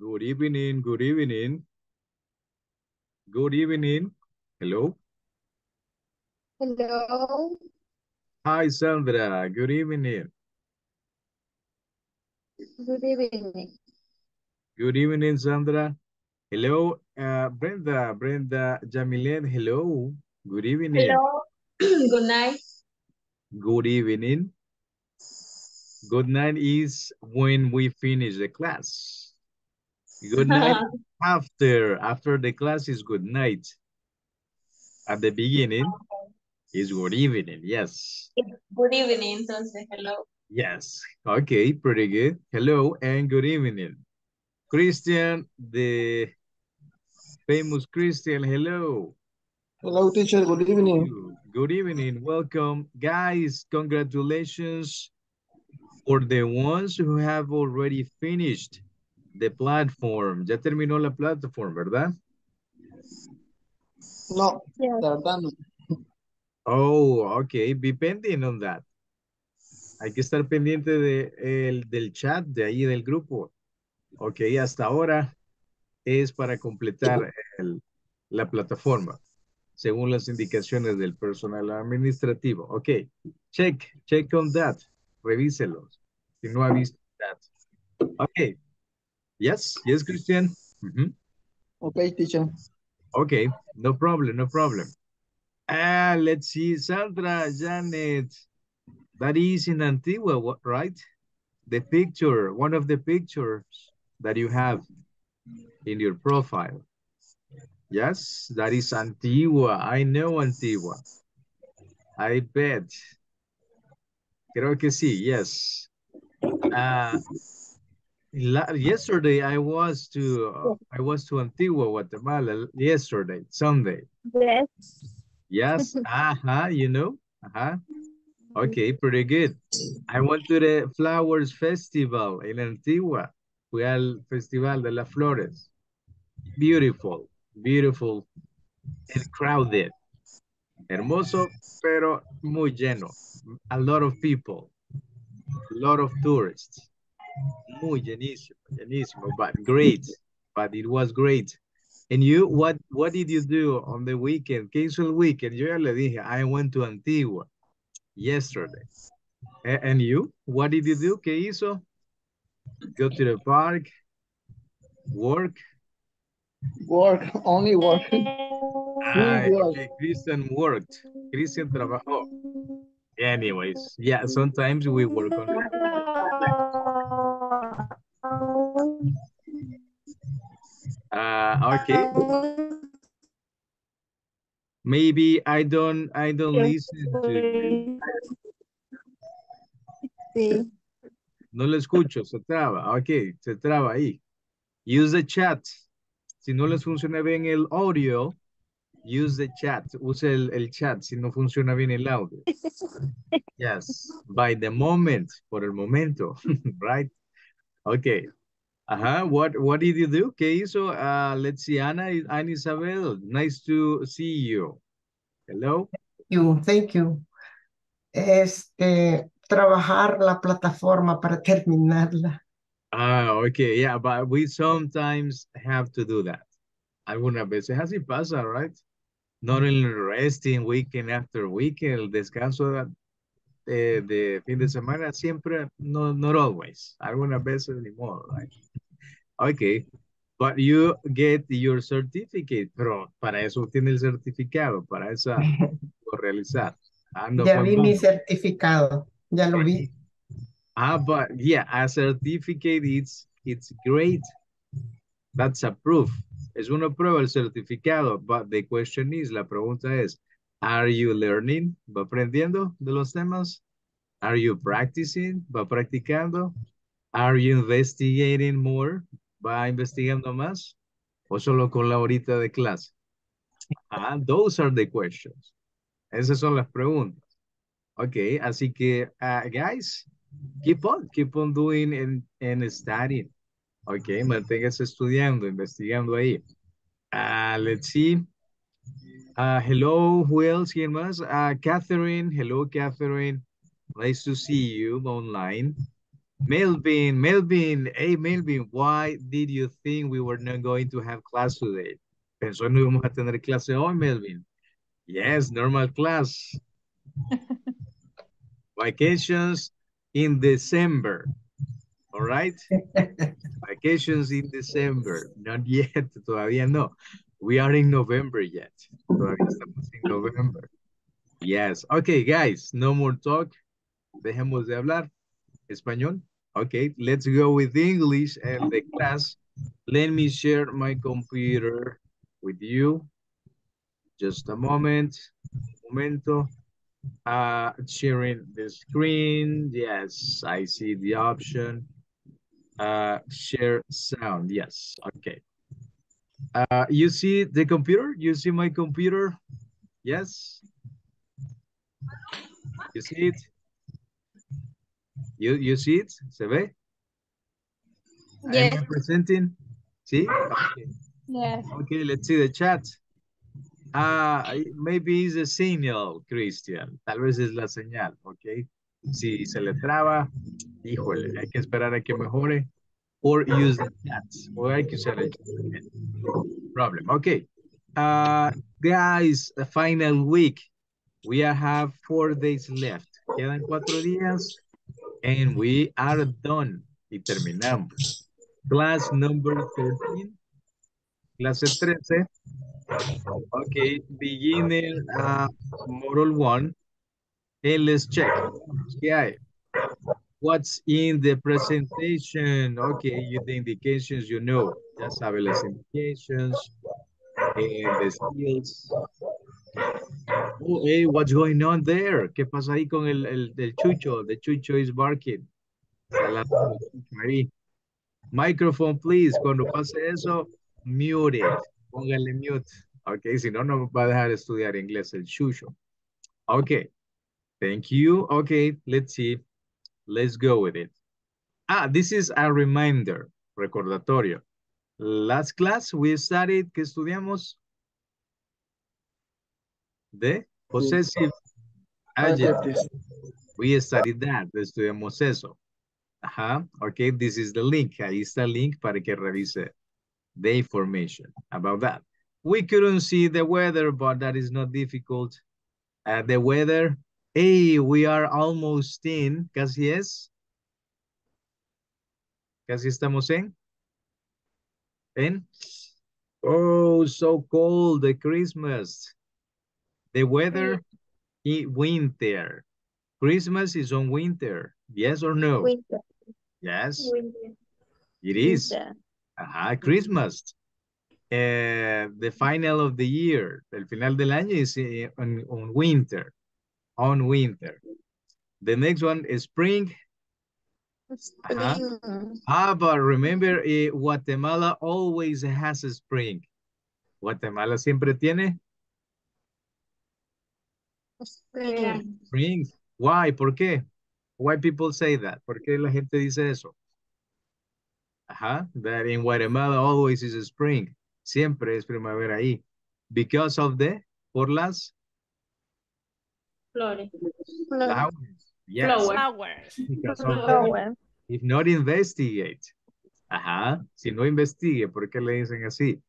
Good evening, good evening. Good evening. Hello. Hello. Hi, Sandra. Good evening. Good evening. Good evening, Sandra. Hello, uh, Brenda. Brenda Jamilet. Hello. Good evening. Hello. Good night. Good evening. Good night is when we finish the class. Good night after. After the class is good night. At the beginning is good evening. Yes. Good evening, entonces, hello. Yes. Okay, pretty good. Hello and good evening. Christian, the famous Christian, hello. Hello, teacher. Good evening. Good evening. Welcome. Guys, congratulations for the ones who have already finished the platform. Ya terminó la plataforma, ¿verdad? No, la verdad no. Oh, okay. Be pending on that. Hay que estar pendiente de, el, del chat de ahí del grupo. Ok, hasta ahora es para completar el- la plataforma, según las indicaciones del personal administrativo. Ok, check, check on that. Revíselos. Si no ha visto that. Ok. Yes, yes, Christian. Mhm. Okay, teacher. Okay, no problem, no problem. Ah, let's see, Sandra, Janet. That is in Antigua, right? The picture, one of the pictures that you have in your profile. Yes, that is Antigua. I know Antigua. I bet. Creo que sí, yes. Uh, yesterday I was to uh, I was to Antigua, Guatemala yesterday, Sunday. Yes. Yes, uh-huh, you know, uh-huh. Okay, pretty good. I went to the Flowers Festival in Antigua. Fui al Festival de las Flores. Beautiful, beautiful and crowded. Hermoso, pero muy lleno. A lot of people, a lot of tourists. Muy llenísimo, llenísimo, but great. But it was great. And you, what what did you do on the weekend? ¿Qué hizo el weekend? Yo ya le dije, I went to Antigua yesterday. And you, what did you do? ¿Qué hizo? Go to the park, work. Work, only work. Ah, okay, Christian worked. Christian trabajó. Anyways, yeah, sometimes we work on it. Uh, okay. Maybe I don't, I don't listen to you. Sí. No lo escucho, se traba. Ok, se traba ahí. Use the chat. Si no les funciona bien el audio, use the chat. Use el, el chat si no funciona bien el audio. Yes, by the moment, por el momento, right? Okay. Ajá, what, what did you do? ¿Qué hizo? Uh, let's see, Ana, Ana Isabel, nice to see you. Hello? you, thank you. Este, trabajar la plataforma para terminarla. Ah, okay, yeah, but we sometimes have to do that. Algunas veces así pasa, right? Not only resting weekend after weekend, el descanso de, de fin de semana siempre, no, not always. Algunas veces ni modo, right? Okay, but you get your certificate, pero para eso tiene el certificado, para esa por realizar. Ah, Ya fue vi mi certificado, ya lo vi. Ah, but yeah, a certificate, it's, it's great. That's a proof. Es una prueba el certificado, but the question is, la pregunta es, are you learning? ¿Va aprendiendo de los temas? Are you practicing? ¿Va practicando? Are you investigating more? ¿Va investigando más? ¿O solo con la horita de clase? Ah, those are the questions. Esas son las preguntas. Ok, así que, uh, guys, keep on, keep on doing and, and studying. Ok, manténgase estudiando, investigando ahí. Uh, let's see. Uh, hello, who else? ¿Quién más? Uh, Catherine, hello, Catherine. Nice to see you online. Melvin, Melvin, hey Melvin, why did you think we were not going to have class today? Pensó no íbamos a tener clase hoy, Melvin. Yes, normal class. Vacations in December. All right? Vacations in December. Not yet, todavía no. We are in November yet. Todavía November. Yes. Okay, guys, no more talk. Dejemos de hablar español. Okay, let's go with English and the class. Let me share my computer with you. Just a moment. Momento. Uh, sharing the screen. Yes, I see the option. Uh, share sound. Yes, okay. Uh, you see the computer? You see my computer? Yes. You see it? You, you see it? ¿Se ve? Yes. Presenting? ¿Sí? Okay. Yes. Okay, let's see the chat. Ah, maybe it's a signal, Christian. Tal vez es la señal, ok. Si se le traba, híjole, hay que esperar a que mejore. Or use the chat. Usar el chat. Problem. Okay. Uh, guys, the final week. We have four days left. Quedan cuatro días. And we are done. Y terminamos. Class number 13. Clase 13. Okay, beginner uh, model one. And let's check. ¿Qué hay? What's in the presentation? Okay, you the indications you know. Ya sabe las indications. And the skills. Oh, hey, what's going on there? ¿Qué pasa ahí con el, el, el chucho? The chucho is barking. Microphone, please. Cuando pase eso, mute it. Póngale mute. Ok, si no, no va a dejar de estudiar inglés el chucho. Ok. Thank you. Okay, let's see. Let's go with it. Ah, this is a reminder. Recordatorio. Last class we studied, ¿qué estudiamos? De possessive adjective. Adjectives. We studied that, estudiamos eso. Ajá, okay, this is the link. Ahí está el link para que revise the information about that. We couldn't see the weather, but that is not difficult. Uh, the weather, hey, we are almost in, casi es. Casi estamos en. En. Oh, so cold, the Christmas. The weather, i- winter. Christmas is on winter. Yes or no? Winter. Yes, Winter. it is. Winter. Ajá, Christmas. Eh, the final of the year. El final del año is eh, on, on winter. On winter. The next one is spring. Spring. Ah, but remember, eh, Guatemala always has a spring. Guatemala siempre tiene Spring. spring. Why? ¿Por qué? Why people say that? ¿Por qué la gente dice eso? Ajá, that in Guatemala always is a spring. Siempre es primavera ahí. Because of the, por las Flores. Flower. flowers. Yes, Flower. Flowers. because of the- Flower. If not investigate. Ajá, si no investigue, ¿por qué le dicen así?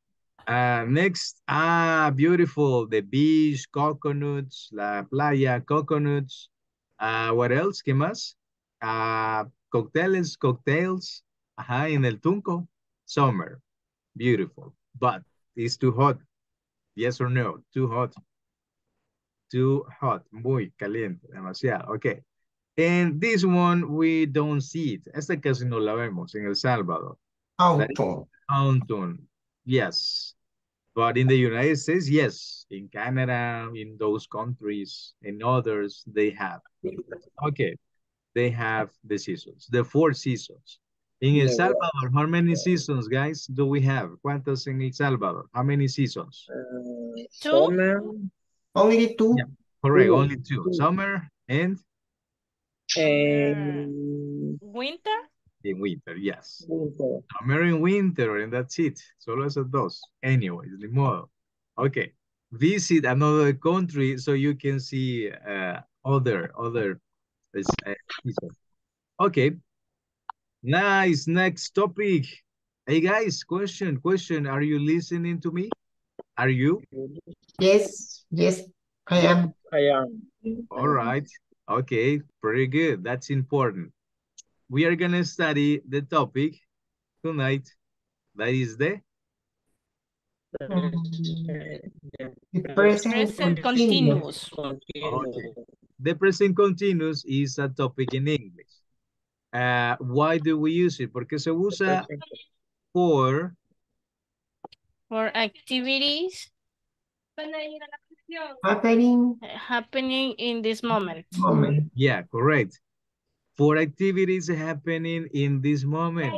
Ah, next, ah, beautiful, the beach, coconuts, la playa, coconuts. Ah, what else? ¿Qué más? Ah, cócteles, cocktails. Ajá, en el Tunco, summer, beautiful, but it's too hot. Yes or no? Too hot. Too hot, muy caliente, demasiado. Okay. And this one, we don't see it. Esta casi no la vemos en El Salvador. Autumn. Autumn, yes. But in the United States, yes. In Canada, in those countries, in others, they have. Okay, they have the seasons, the four seasons. In El Salvador, how many seasons, guys, do we have? ¿Cuántas en El Salvador? How many seasons? Uh, Two? Summer Only two. Yeah. Correct, Two. only two. Summer and and Winter. in winter, yes. winter. Summer and winter, and that's it. Solo esos dos. Anyways, ni modo. Okay. Visit another country so you can see uh, other, other uh. Okay. Nice. Next topic. Hey guys, question, question. Are you listening to me? Are you? Yes, yes, I am. I am. All right. Okay, pretty good. That's important. We are gonna study the topic tonight. That is the The present Present continuous. continuous. Okay. The present continuous is a topic in English. Uh, why do we use it? Porque se usa for For activities Happening happening in this moment. moment. Yeah, correct. For activities happening in this moment.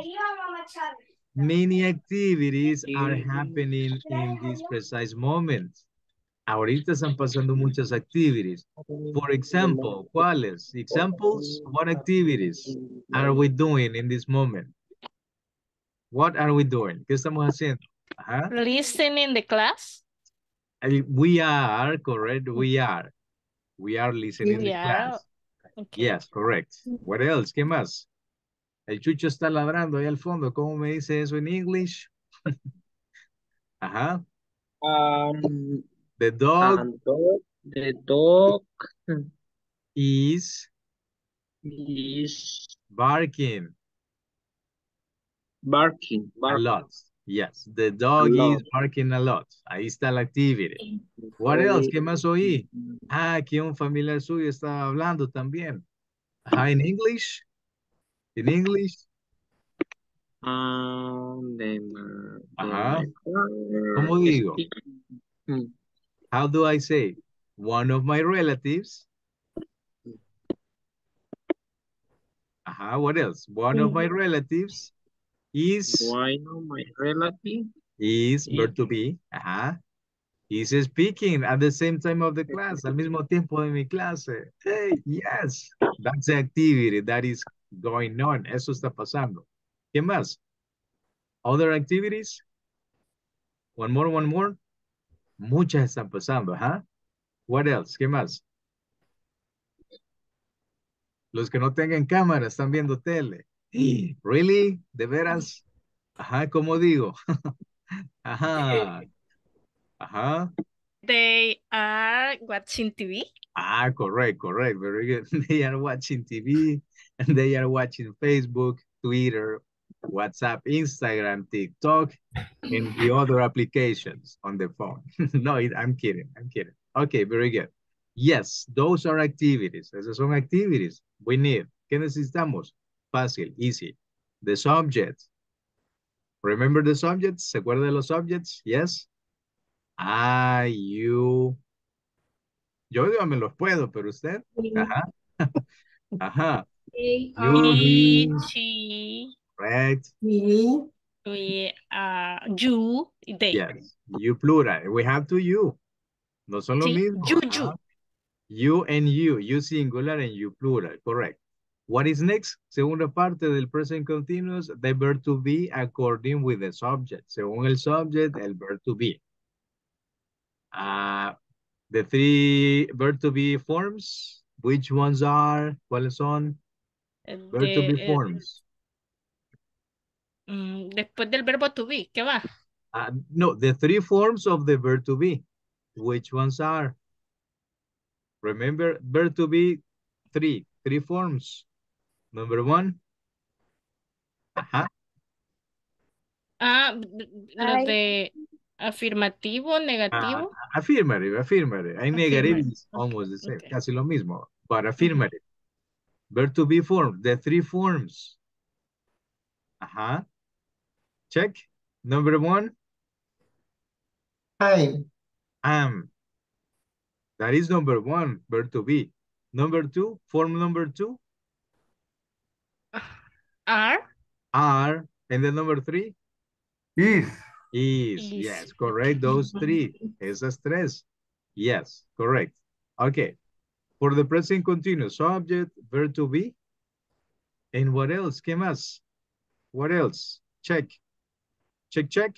Many activities are happening in this precise moment. Ahorita están pasando muchas activities. For example, ¿cuáles? Examples, what activities are we doing in this moment? What are we doing? ¿Qué estamos haciendo? Ajá. Listening in the class. We are, correct, we are. We are listening We the are. class. Okay. Yes, correct. What else? ¿Qué más? El chucho está ladrando ahí al fondo. ¿Cómo me dice eso en English? Ajá. Um, The dog and dog, the dog is is barking barking. a lot. Yes, the dog lot. is barking a lot. Ahí está la activity. What else? ¿Qué más oí? Ah, aquí un familiar suyo estaba hablando también. Ajá, en English. In English. Um, the, ma- the Ajá. ¿Cómo digo? Hmm. How do I say? One of my relatives. Ajá, what else? One of my relatives is, Why no my relative? is, is- verb to be, ajá, is speaking at the same time of the class, al mismo tiempo de mi clase. Hey, yes, that's the activity that is going on. Eso está pasando. ¿Qué más? Other activities? One more, one more. Muchas están pasando, ajá. What else? ¿Qué más? Los que no tengan cámara están viendo tele. Really? ¿De veras? Ajá, ¿cómo digo? Ajá. Ajá. They are watching TV. Ah, correct, correct. Very good. They are watching TV and they are watching Facebook, Twitter, WhatsApp, Instagram, TikTok, and the other applications on the phone. no, I'm kidding. I'm kidding. Okay, very good. Yes, those are activities. Esas son activities we need. ¿Qué necesitamos? Fácil, easy. The subject. Remember the subjects? ¿Se acuerda de los subjects? Yes. I, you. Yo digo, me los puedo, pero usted. Ajá. Ajá. You, He, he, she, correct. We, we, uh, you, they. Yes. You plural. We have to you. No son lo Sí, mismo. you, you. You and you. You singular and you plural. Correct. What is next? Segunda parte del present continuous, the verb to be according with the subject. Según el subject, el verb to be. Ah, the three verb to be forms, which ones are? ¿Cuáles son? Verb to be eh, forms. mm, después del verbo to be, ¿qué va? Uh, no, the three forms of the verb to be. Which ones are? Remember, verb to be, three, three forms. Number one. Ajá. Ah, b- b- los Ay. de afirmativo, negativo. Affirmative, affirmative. I negative Affirmative, is almost the same, okay. casi lo mismo, but affirmative. Verb to be form, the three forms. Ajá. Check. Number one, I, am. That is number one, verb to be. Number two, form number two, Are, are. And then number three, Is. is. Is, Yes, correct. Those three. Esas tres. Yes, correct. Okay. For the present continuous, subject, verb to be. And what else? ¿Qué más? What else? Check. Check, check.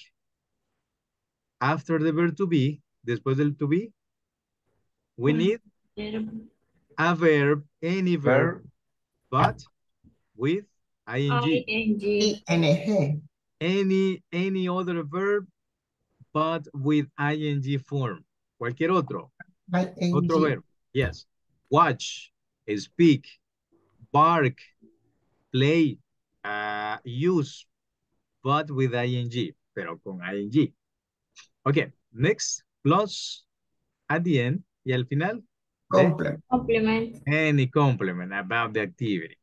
After the verb to be, después del to be, we need a verb, any verb, Verb. but with ing. ing. ING. Any, any other verb, but with ing form. Cualquier otro. ING. Otro verbo. Yes. Watch, speak, bark, play, uh, use, but with ing, pero con ing. Okay, next, plus at the end y al final, de Complement. Complement. any complement about the activity.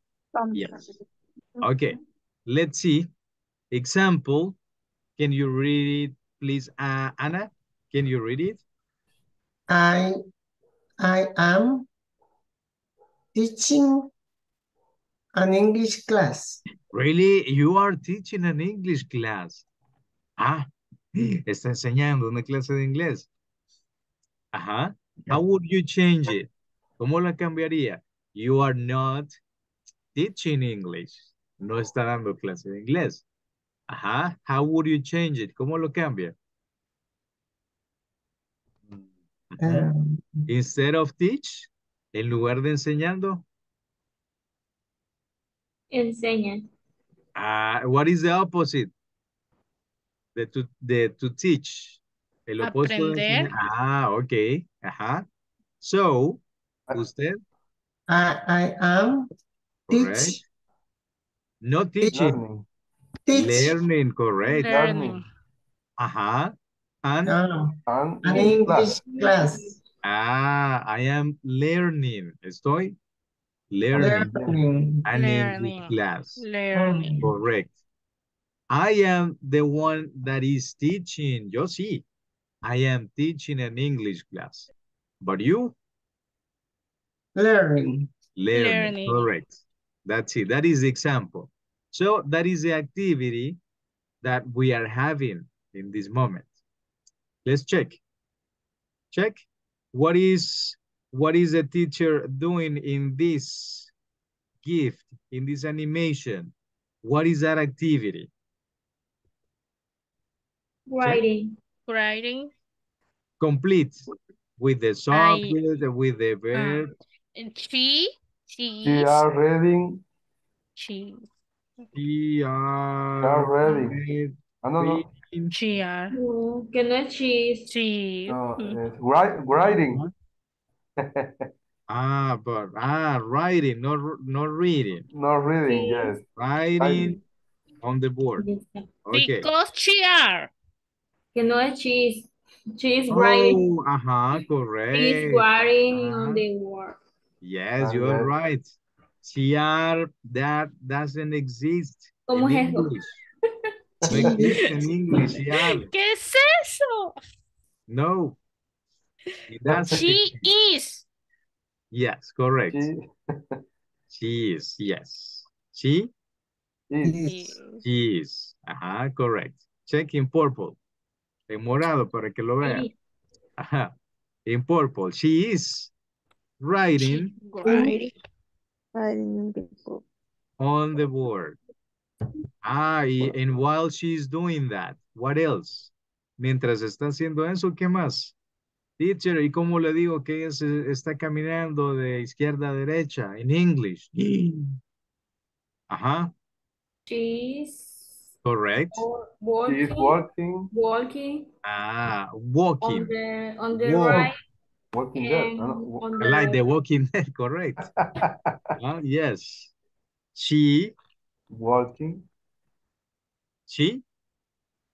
Yes. Okay, let's see. Example, can you read it, please, uh, Anna? Can you read it? I, I am teaching an English class. Really? You are teaching an English class. Ah, está enseñando una clase de inglés. Ajá. How would you change it? ¿Cómo la cambiaría? You are not teaching English. No está dando clase de inglés. Ajá. How would you change it? ¿Cómo lo cambia? Ujú. Um, Instead of teach, en lugar de enseñando, Enseña. ah, what is the opposite? De to, de to teach. El opuesto de Aprender. enseñar. Ah, ok. Ajá. So, usted, I, I am correct. teach, No teaching, teach learning, correct. Learning. Ajá. And, ah, And an English class. ah, I am learning. Estoy learning Learning. an English class. Learning. Correct. I am the one that is teaching. Yo sí. I am teaching an English class. But you? Learning. Learning. Learning. Correct. That's it. That is the example. So that is the activity that we are having in this moment. Let's check. Check. What is what is the teacher doing in this gift, in this animation? What is that activity? Writing. Writing. complete with the subject, with the verb. Uh, and She. She They is. are reading. She. We are are ready. Ah, no, no. reading. She are. No, que no es cheese. She. No, mm, it's write, writing. Ah, but ah, writing, not not reading. Not reading, yes. Writing on the board. Okay. Because she are. Que no es cheese. She's writing. Oh, uh-huh, She's correct. writing on Uh-huh. the word. Yes, you are right. CR, that doesn't exist ¿Cómo in es eso? English. No existe en English, CR. ¿Qué es eso? No. She is. Yes, correct. She She is, yes. She, is. Is. she is. Ajá, correct. Check in purple. En morado para que lo vean. Ajá. In purple. She is writing Writing. on the board. Ah, y and while she's doing that, what else? Mientras está haciendo eso, ¿qué más? Teacher, ¿y cómo le digo que ella se- está caminando de izquierda a derecha? En English. Ajá, She's correct. is walking, walking. walking Ah, on walking. the on the Walk. right Walking dead. and no, I like the the walking dead, correct. Ah, yes. She, Walking. she,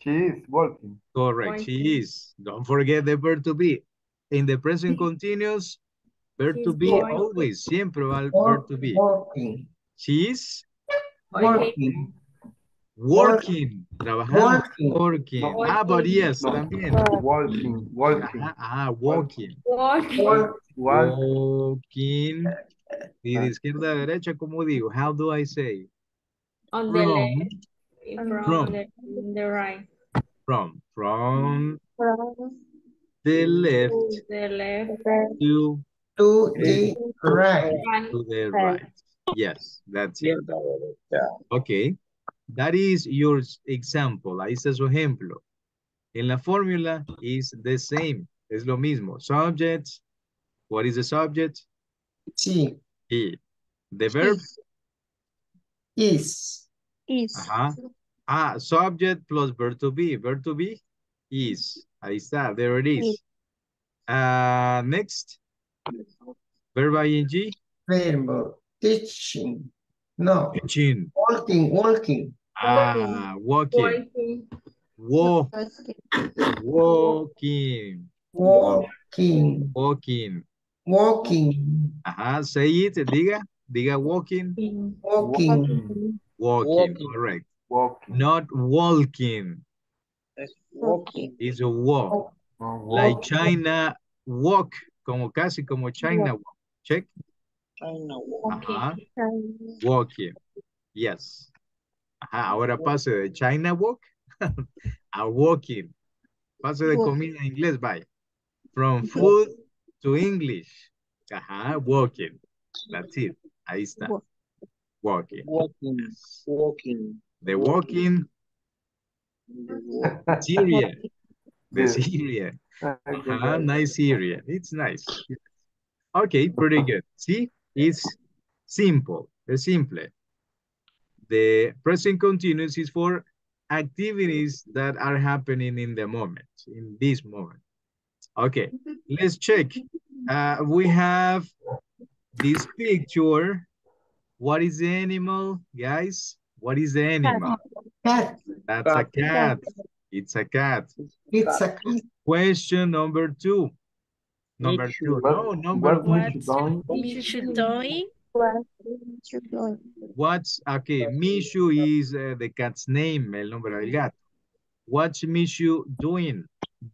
She is walking. correct, she is. Don't forget the verb to be. In the present continuous, verb to be walking. always, siempre va el verb to be. Working. She is Working. Working, trabajando, Working. working. No. Ah, but yes, No. también. Walking. Walking. Ajá, ah, walking. walking Work. Walk. Walking. Y de izquierda a derecha, ¿cómo digo? How do I say? on the From, left from, From. the, the right from, from the left to the left to, To the right. right. to the right. Yes, that's it. Yeah. Okay. That is your example. Ahí está su ejemplo. En la fórmula is the same. Es lo mismo. Subject. What is the subject? Sí. He. The verb Is. Is. Ajá. Ah, subject plus verb to be. Verb to be is. Ahí está, there it is. Is. Uh, next. Verb ing. Verbo. Teaching. No. Walking, walking. Ah, walking. Working. Walk. Walking. Walking. Walking. Walking. Ajá, say it, diga. Diga walking. Walking. Walking, Walking. correct. Walking. Not walking. Walking. It's a walk. Like walking. China walk. Como casi como China walk. Check. Ajá. Walking. Yes. Ajá, ahora pase de China Wok a walking. Pase de comida en inglés, vaya. From food to English. Ajá, walking. That's it. Ahí está. Walking. Walking, Yes. walking. The walking Syria. The Yes. Syria. Ajá, nice Syria. It's nice. Okay, pretty good. See, it's simple. Es simple. The present continuous is for activities that are happening in the moment, in this moment. Okay, let's check. Uh, we have this picture. What is the animal, guys? What is the animal? Cat. That's a cat. It's a cat. It's a cat. Question number two. Number two. What- No, number what one. Michu doing? Michu doing? What you doing? What's, okay, Mishu is uh, the cat's name, el nombre del gato. What's Mishu doing?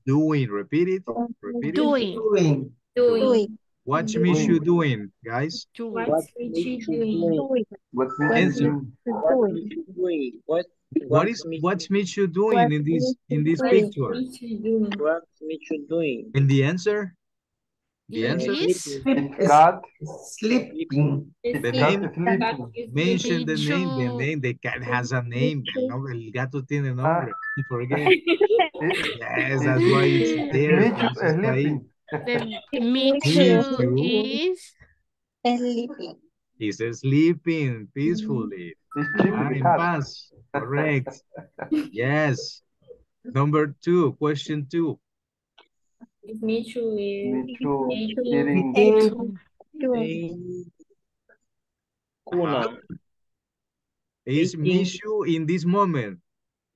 Doing, repeat it, repeat it. Doing. Doing. Doing. Doing. What's Doing. Mishu doing, guys? Doing. What's Michi doing? Doing. What's What Michu doing? Doing. Doing. What? What is, what's Mishu doing in this, in this picture? Michi? What's Michu doing? And the answer? The answer? Yes. It's cat. Sleeping. The name? cat is the sleeping. Mention the name, the name, the cat has a name, el, nombre, el gato tiene nombre, forget. Yes, that's why it's there. Michu por eso is está ahí. sleeping. The Michu Michu. is Sleeping. He's sleeping peacefully. Ah, sleeping in cat. paz. Correct. Yes. Number two, question two. Is Michu is Michu Michu eating Doing. Doing. Kuna. Is Eating. Mishu in this moment?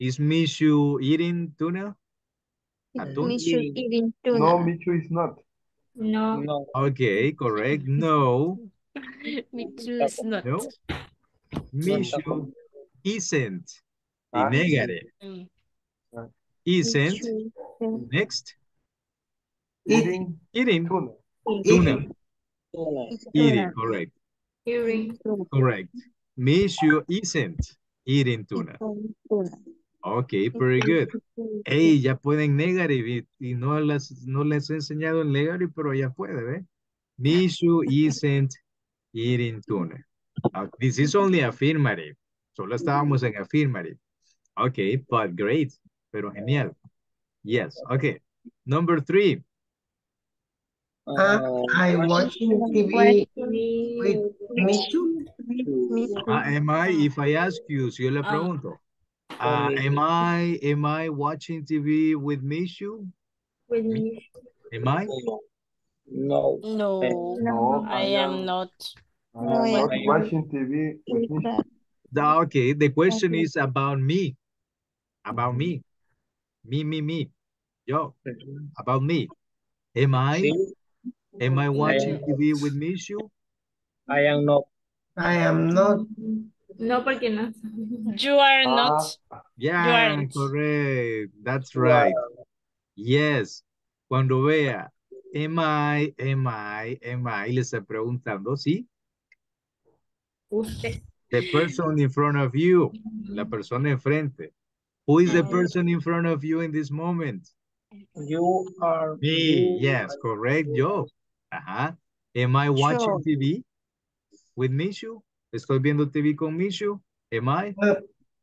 Is Mishu eating tuna? Atún? Michu eating No, tuna. Michu is not. no No. Okay, correct. No, Michu is not. no. Mishu isn't. The Ah, negative. Mm. Isn't. Next. Eating Eating tuna. Eating, correct. hearing Correct. Mishu isn't eating tuna. Okay, very good. Ey, ya pueden negative y, y no, las, no les he enseñado el negative, pero ya puede, ¿ve? Mishu isn't eating tuna. Uh, this is only affirmative. Solo estábamos en affirmative. Okay, but great. Pero genial. Yes, okay. Number three. Uh, Uh, I watching TV with Michu. Michu. Ah, am I, if I ask you, si yo le Ah. pregunto, ah, am I, am I watching TV with Mishu? with Michu. Am I? no. No, No, I am not. I am not watching TV with Michu. Okay, the question Okay. is about me. About me. Me, me, me. Yo, about me. Am I, See, am I watching am- TV with Mishu? I am not. I am not. No, porque no. You are Ah, not. Yeah, correct. That's right. Yes. Cuando vea, am I, am I, am I, le está preguntando, ¿sí? Usted. The person in front of you, la persona enfrente. Who is the Mm. person in front of you in this moment? You are. Me, yes, correct, yo. Ajá. Am I watching Sure. TV with Mishu? ¿Estoy viendo TV con Mishu? Am I?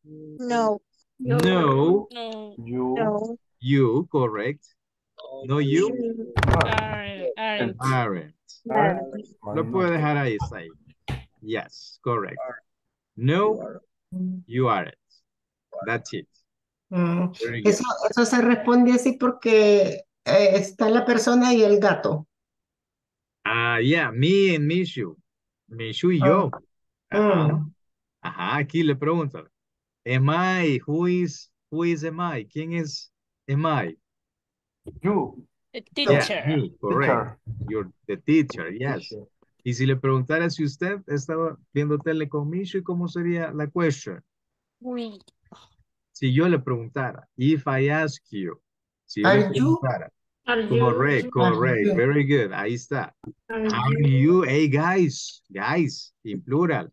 No. No, No, you No. you, correct. No, you You aren't. aren't. aren't. are. Lo puedo dejar ahí, está ahí. Yes, correct. No, You aren't. That's it. Mm. Eso, eso se responde así porque eh, está la persona y el gato. Ah, yeah, me and Mishu. Mishu y yo. Ajá. Mm, Ajá, aquí le preguntan. Am I? Who is, who is am I? ¿Quién es am I? You. The Yeah, teacher. me, correct. Teacher. You're the teacher, yes. Teacher. Y si le preguntara si usted estaba viendo tele con Mishu, ¿cómo sería la question? We. Si yo le preguntara, if I ask you, si yo le Are you? Preguntara, Are you? correct, Are correct, you? very good, ahí está. Are Are you? you, hey guys, guys, in plural.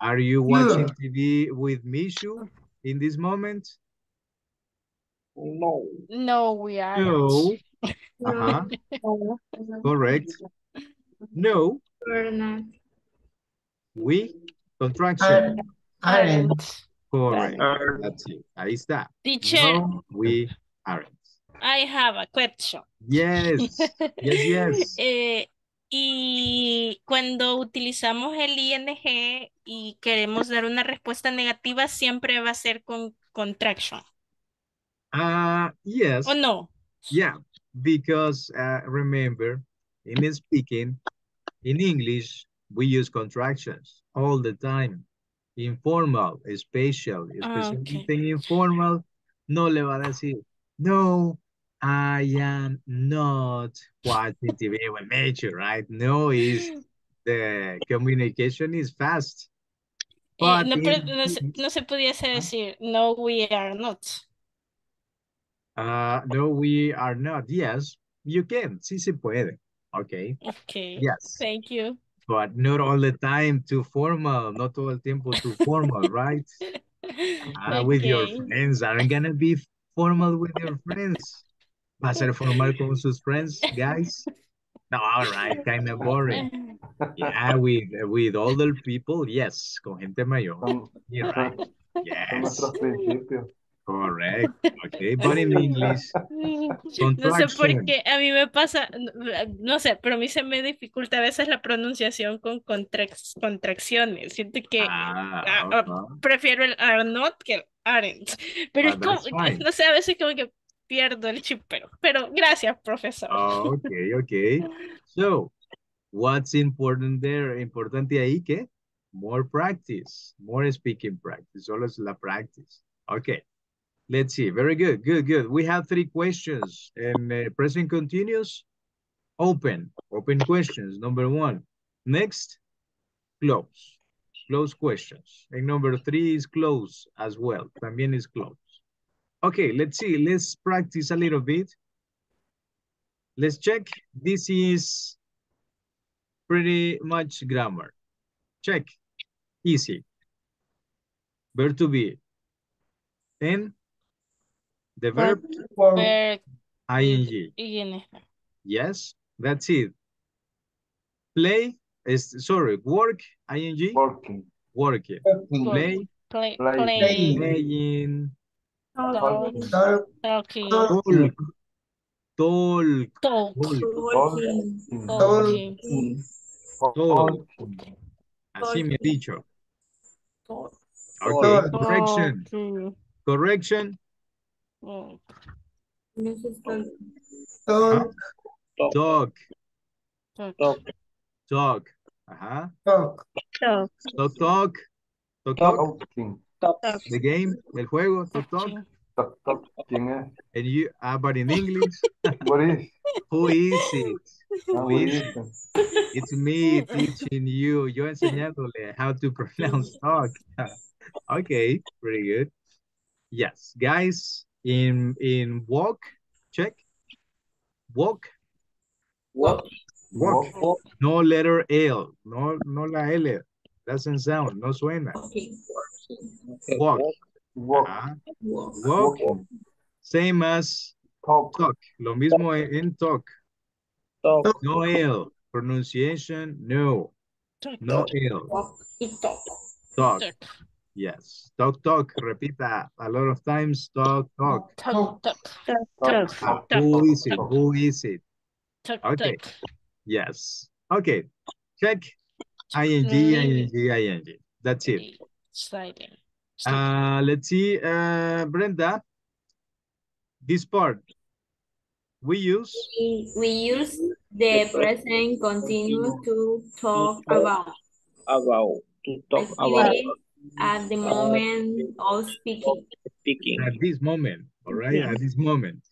Are you watching TV with Mishu in this moment? No. No, we are. No. Ajá, uh-huh. No. correct. No, We're not. we, contraction, Are- Aren't. correct. Are- That's it, ahí está. Teacher, No, we aren't. I have a question. Yes, yes, yes. Eh, y cuando utilizamos el ing y queremos dar una respuesta negativa, siempre va a ser con contraction. Uh, yes, ¿O no? yeah, because uh, remember, in speaking, in English, we use contractions all the time. Informal, Ah, especialmente en informal, no le va a decir, no, I am not watching TV with nature, right? No is the communication is fast. But no, pero no se, no se pudiese decir, no, we are not. Uh, no, we are not. Yes, you can. Sí se puede. Okay. Okay, Yes. thank you. But not all the time too formal. Not todo el tiempo too formal, right? Ah, with your friends. Aren't gonna be formal with your friends. ¿Va a ser formal con sus friends, guys? No, all right. Kind of boring. Yeah, with, with older people, yes. Con gente mayor. You're right. Yes. nuestros principios. Correct. Okay. But in English, No sé por qué, a mí me pasa, no, sé, pero a mí se me dificulta a veces la pronunciación con contrac- contracciones. Siento que Ah, ah, ah, prefiero el are not que el aren't. Pero Ah, es como, that's fine. no sé, a veces como que pierdo el chip, pero, gracias, profesor. Oh, okay, okay. So, what's important there? Importante ahí que more practice, more speaking practice. Solo es la practice. Okay. Let's see. Very good. Good, good. We have three questions and uh, present continuous. Open. Open questions. Number one. Next, close. Close questions. And number three is close as well. También is close. Okay, let's see. Let's practice a little bit. Let's check. This is pretty much grammar. Check. Easy. Verb to be. And the verb Por- ing. ing. Yes, that's it. Play is sorry, work ing. Working. Working. Talking. Play, Play, Play. playing, playing. Talk, Talk. talking, Talk. Talk. Talk. Talking. Así me ha dicho. Talk. Okay, correction. Correction. talk. Talk. Talk. talk. Talk. Talk. Ajá. Talk. Talk. Talk, talk. Talk, talk. Talking. The game, el juego, talk, talk. talking. Talk, talk. ¿Quién es? And you, ah, but in English, What is? who is it? Ah, Who what is is it? it? It's me teaching you. Yo enseñándole how to pronounce talk. Okay, pretty good. Yes, guys, in in walk, check. Walk, Walk. walk. Walk. No letter L, no no la L. Doesn't sound, no suena. Okay. Walk. Walk. Ah, walk. Walking. Same as Talk. talk. Lo mismo en talk. Talk. No L. Pronunciation, no. Talk, No L. Walk. Talk. Talk. talk, Yes. Talk, talk. Repita a lot of times. Talk, talk. talk, talk, Talk. Ah, Talk. who is it? Who is it? talk, Okay. talk. Yes. Okay. Check. ING. ING, ING. That's it. Silent. Uh, let's see, uh, Brenda. This part. We use We, we use the present continuous to talk about About. To talk about activities at the moment of speaking. speaking. at this moment, all right, at this moment.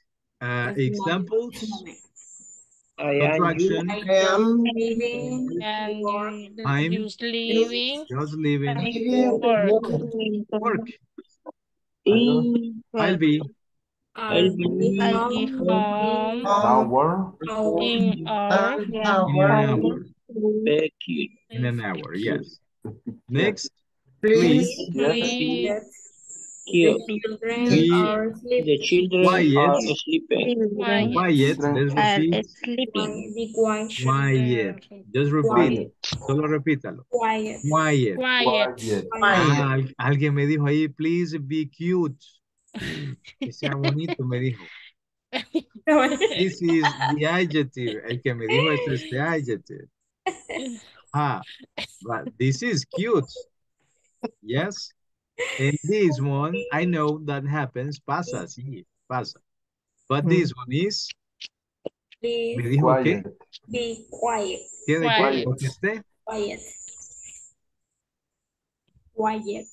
Uh, examples, moment. I am contraction, I am just living And I'm- use living. just leaving. living, Work. work. I'll be, I'll be I'll be home home Hour. hour. in our in an hour, Becky. in an hour, yes. Next, please, Yes. Please. The children are sleeping. The children Quiet. are sleeping. Quiet. quiet, let's repeat, sleeping. Be quiet. quiet. Just repeat, solo repítalo. Quiet. Quiet. Quiet. Quiet. Ah, al- alguien me dijo ahí, please be cute. Que sea bonito, me dijo. This is the adjective. El que me dijo esto es the adjective. Ah, but this is cute. Yes. And this one, I know that happens. Pasa, mm. sí, pasa. But mm. this one is, me Please dijo que, Quiet. be quiet. que de Quiet. contesté. Quiet. Quiet.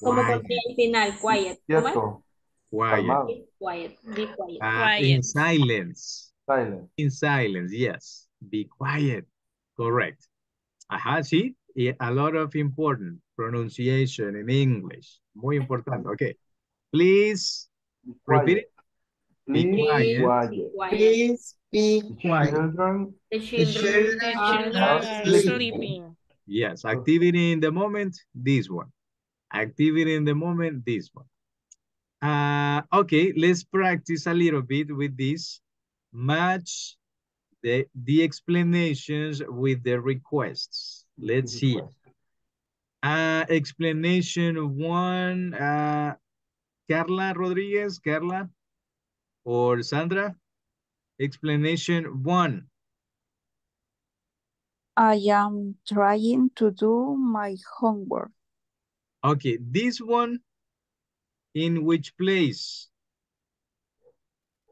Como Quiet. con el final, quiet. ¿Cómo es? Quieto. Quiet. Calmado. Be quiet. Be quiet. Ah, in Quiet. silence. Silent. In silence, yes. Be quiet. Correct. Ajá, sí. Y a lot of important pronunciation in English. Muy importante. Okay. Please Be repeat it. quiet. Be Please quiet. quiet. Quiet. please be quiet. Children The The children children The children are are sleeping. sleeping. Yes. Activity in the moment, this one. Activity in the moment, this one. Uh, okay, let's practice a little bit with this. Match the, the explanations with the requests. Let's see. Uh, explanation one, uh, Carla Rodriguez, Carla or Sandra? Explanation one. I am trying to do my homework. Okay, this one, in which place?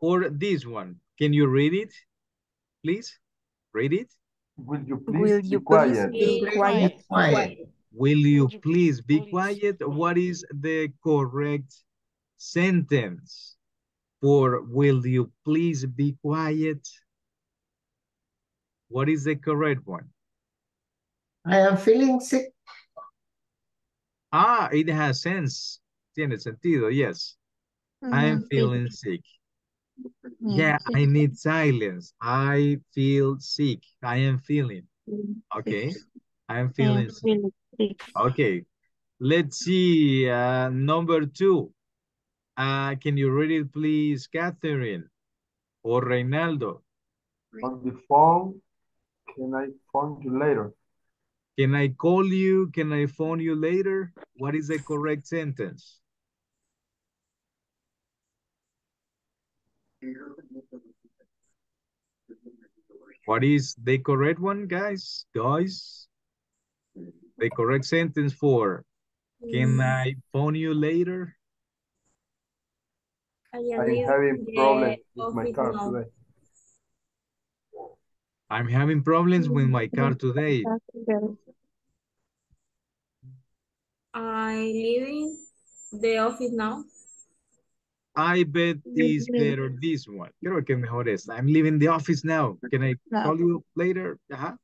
Or this one, can you read it? Please, read it. Will you please Will be you please quiet? be Be quiet? Quiet. Will you please be quiet? What is the correct sentence for will you please be quiet? What is the correct one? I am feeling sick. Ah, it has sense. Tiene sentido, yes. I am Mhm, feeling sick. Yeah, I need silence. I feel sick. I am feeling. Okay. I am I am feeling sick. Okay. Let's see. Uh, number two. Uh, can you read it, please, Catherine or Reynaldo? On the phone. Can I phone you later? Can I call you? Can I phone you later? What is the correct sentence? What is the correct one, guys? Guys? The correct sentence for can mm. I phone you later? I am having problems with my car now. today. I'm having problems with my car mm. today. I leaving the office now. I bet is better this one. Creo que mejor es. I'm leaving the office now. Can I call you later? Ajá.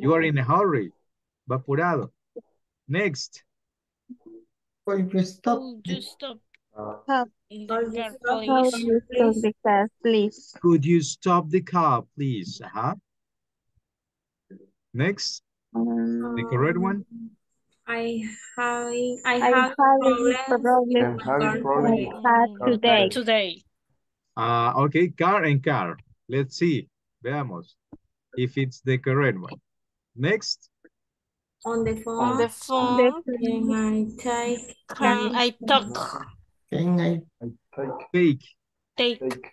You are in a hurry. Va apurado. Next. Will you stop? Would you stop Uh, the you stop How you stop the car, please? Could you stop the car, please? Ajá. Next. Um, The correct one. I having I I have having problems problem I'm problems today. with car car today. Today. Uh, okay, car and car. Let's see. Veamos. If it's the correct one. Next. On the phone. On the The- phone, Can I take can I talk? Can I I take, Take. Take take,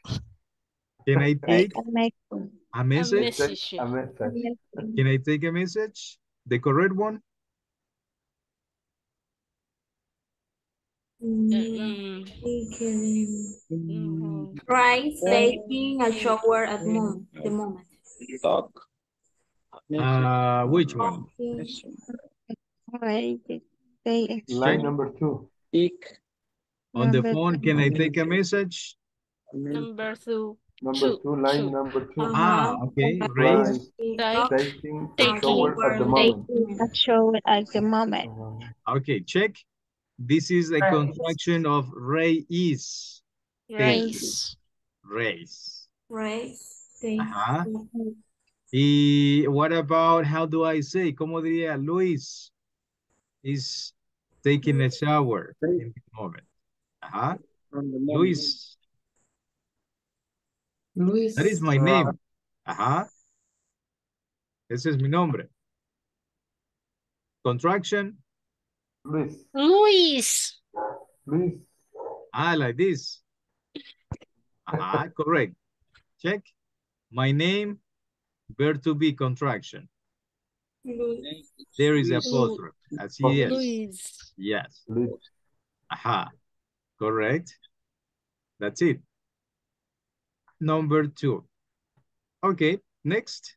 Can I take I a a message? take message. a message. Can I take a message? The correct one? Mm, Mm, mm, Try taking a shower at mom, the moment. Talk. Uh, which one? Right. Line number two. Speak. On the phone, can I take a message? Number two. Number Two, two, line two. number two. Uh-huh. Ah, okay, Try raise. Taking a Taking shower at the moment. a show at the moment. Uh, Okay, check. This is a contraction of raise. race. Raise. Right. Take- Ajá. Y what about, how do I say? ¿Cómo diría Luis? Is taking a shower in this moment. Ajá. From the moment. Luis, Luis. that is my name. Ajá. Ese es mi nombre. Contraction. Luis, Luis. Luis. Ah, like this. Ajá, correct. Check. My name, verb to be contraction. There is Luis. apostrophe. Así es. Luis. Yes. Luis. Aha. Correct. That's it. Number two. Okay, next.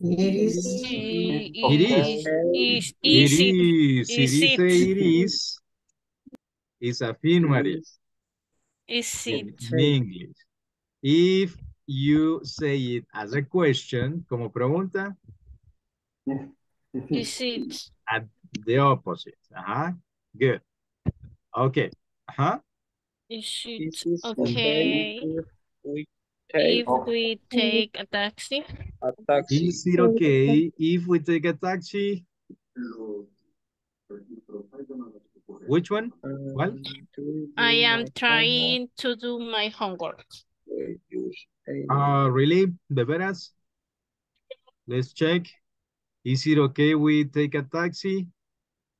It is. I- It is. Is It easy. is. It Is is. it? It is. It's affirmative Is in it? English. If you say it as a question, como pregunta, If, if it- Is it? at the opposite. Ajá. Good. Okay. Ajá. Is This it? is Okay. If we take If we take a taxi, a taxi. Is it okay if we take a taxi? Which one? Well, um, to I am trying to do my homework. Homework, Uh, really? De veras? Let's check. Is it okay we take a taxi?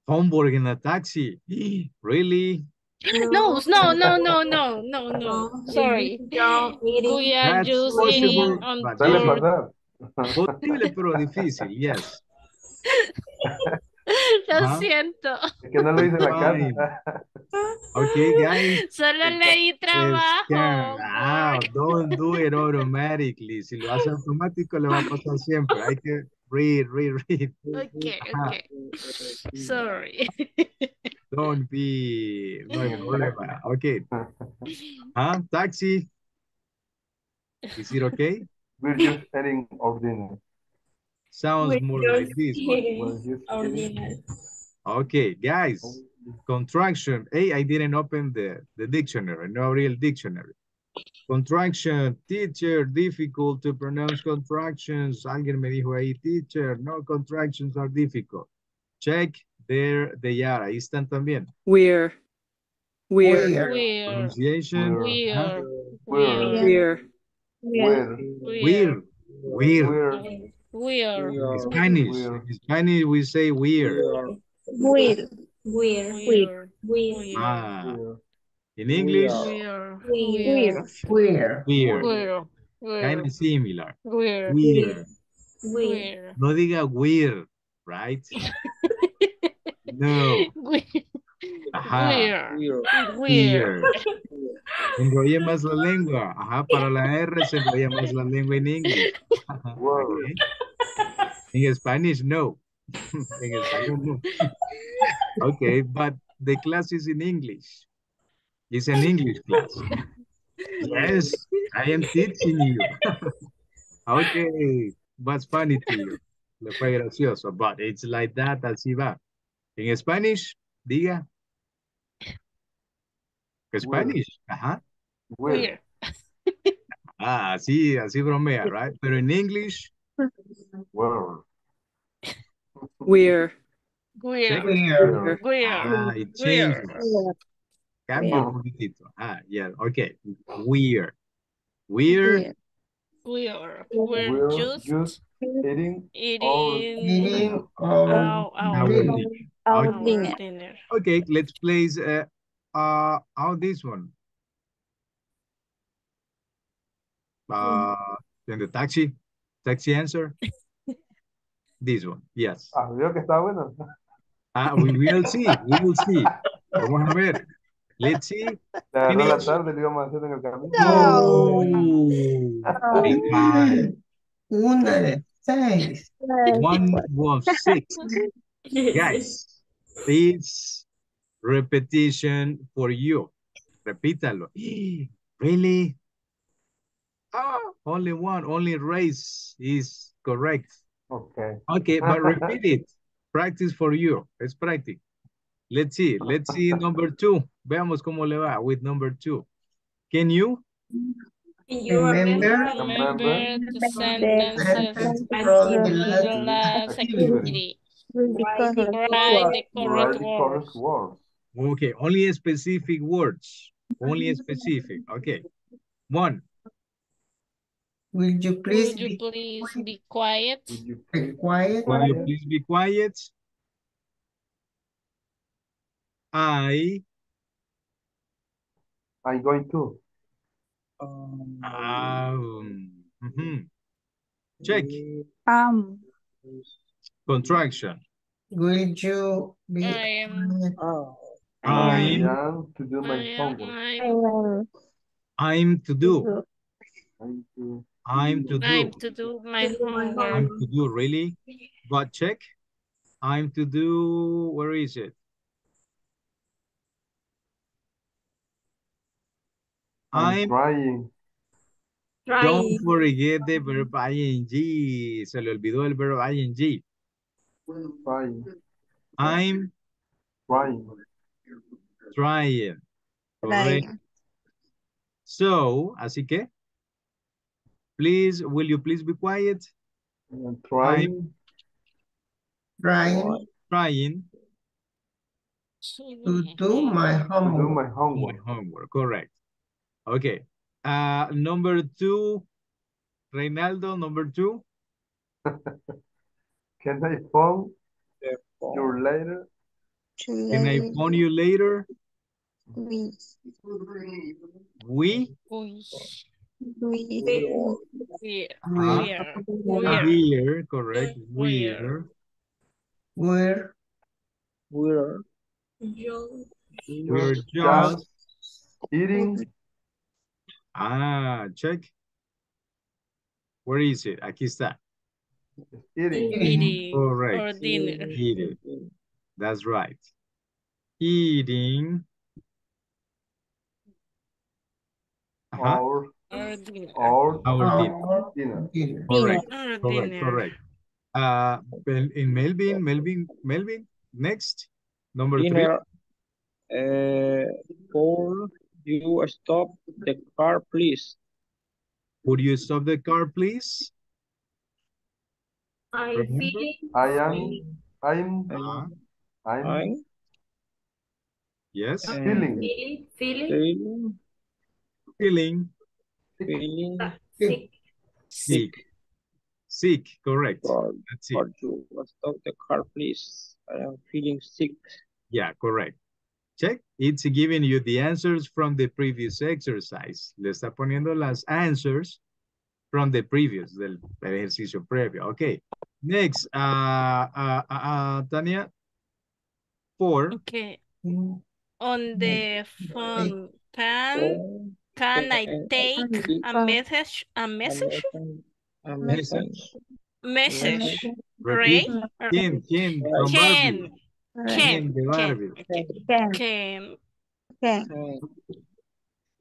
Homework in a taxi? Really? No, no, no, no, no, no, no. No, Sorry. Don't. We are That's just possible, eating on but Dale Yeah. board. para Posible, pero difícil, yes. Lo Ajá. siento. Es que no lo hice en la casa. Okay, guys. Solo leí trabajo. Scan. Ah, don't do it automatically. Si lo hace automático, le va a pasar siempre. Hay que read, read, read. Okay, Ajá. okay. Sorry. Don't be, no hay problema. Okay. Ah, taxi. Is it okay? We're just eating our dinner. Sounds We're more like this one. eating We're just our eating dinner. Okay, guys. Contraction. Hey, I didn't open the, the dictionary, no real dictionary. Contraction, teacher, difficult to pronounce contractions. Alguien me dijo ahí, teacher, no contractions are difficult. Check, there they are. Ahí están también. We're. We're. Where? We're, Pronunciation. we're, ajá. we're, We're. We're, Weird, weird. In Spanish, Weird. in Spanish we say weird. Will. We're, we're, we're, Ah, in English, we're, we're, Where? weird. we're, Kind we're, of similar. Weird. we're. we're, No diga weird, right? No. we're, Ajá. we're. Weird. Enrolle más la lengua. Ajá, para la R se enrolla más la lengua en inglés. Ajá, Word. Ok. En Spanish, no. en español, no. okay, but the class is in English. It's an English class. Yes, I am teaching you. okay, what's funny to you? Le fue gracioso, but it's like that, así va. En Spanish, diga. Spanish, ajá. we're, We're. Ah, así, así bromea, right? Pero en English, we're, We're. We're. Where? We're. ah, it We're. changes. Cambia un poquitito. Ah, yeah, okay. Weird. Weird. We're. We're we're just just eating eating Eating our our, Our our, dinner. dinner. Our Okay. our dinner. dinner. Okay, let's place uh, uh, how this one. Uh, in the taxi, taxi answer. This one, yes. Ah, veo que está bueno. Ah, we will see, we will see. Vamos a ver. Let's see. La Finish. tarde, le íbamos a hacer en el camino. Oh, time. Una de seis. One was six. Guys, it's repetition for you. Repítalo. Really? Ah, only one, only race is correct. Okay. Okay, but repeat it. Practice for you. It's practice. Let's see. Let's see number two. Veamos cómo le va with number two. Can you? Can you Remember? remember Remember the sentences from the the last last activity. write the correct the Write correct the words. correct words. Okay, only specific words. Only specific. Okay. One. Will you please Would you be please be quiet? Would you be quiet? Will you please be quiet? I I'm going to. um mhm. check Um, contraction. Will you be I am- quiet? I I'm to do I my am, homework. I'm, I'm to do. I'm to. I'm to I'm do. my To do my homework. I'm to do really. But check. I'm to do where is it? I'm I'm trying. don't forget the verb ing. Se le olvidó el verb ing. Trying. I'm Trying. trying. Correct. trying. So, así que, please, will you please be quiet? I'm trying. Trying Trying to do my To do homework. my my homework. homework. Correct. Okay. Uh, number two, Reynaldo, number two. Can I phone you later? Can I phone you later? We, We, we, we're, Ah. we're, we're. we're, correct, We're. we're, Where? Yo- we're Just just, eating. ah, check. Where is it? Aquí está. Eating. Eating Correct. or dinner. Eating. That's right. Eating. Ajá, Or, Or or our dinner. Our dinner. dinner. Correct, Or correct, dinner. correct. Uh, in Melvin, Melvin, Melvin, next, number three. Dinner. Uh, for you stop the car, please. Would you stop the car, please? I Remember? feel I am. I'm. Uh, I'm I'm yes, uh, feeling. feeling, feeling feeling, feeling feeling sick. sick. Sick, correct. for, That's it. for you stop the car, please. I am feeling sick. Yeah, correct. Check. It's giving you the answers from the previous exercise. Le está poniendo las answers from the previous, del, del ejercicio previo. Okay. Next, uh, uh, uh, uh, Tania. Four. Okay. On the phone, can Oh, I uh, take a message? A I'm message? a Message. message. Message. Repeat. Right? Or- ¿Quién? ¿Quién? From Can. Can. Can. Can, Can. can,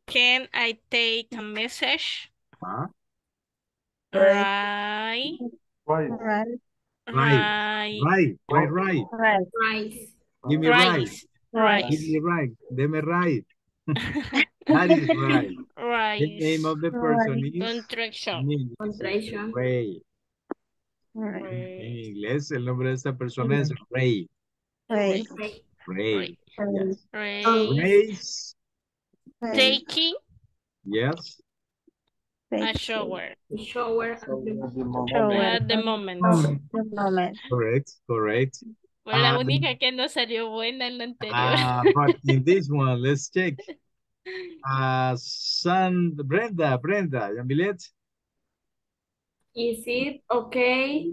Can I take a message? Ah, Right. Right. right, Right. Right, right, right. right, Rice. Give me right. Right. Right. Give me right. Deme right. That is right. Right. The name of the person is Contraction. in English, Contraction. Ray. right, En Right. inglés, el nombre de esta persona es Ray. right, Right. Ray. Yes. Right. Race. Taking Yes. a shower Shower. At the moment. Shower. at the moment. moment. The moment. Correct. Correct. Fue la Ah, única que no salió buena en la anterior. Uh, but in this one, let's check. Uh, San Brenda, Brenda, Yamilet. Is it okay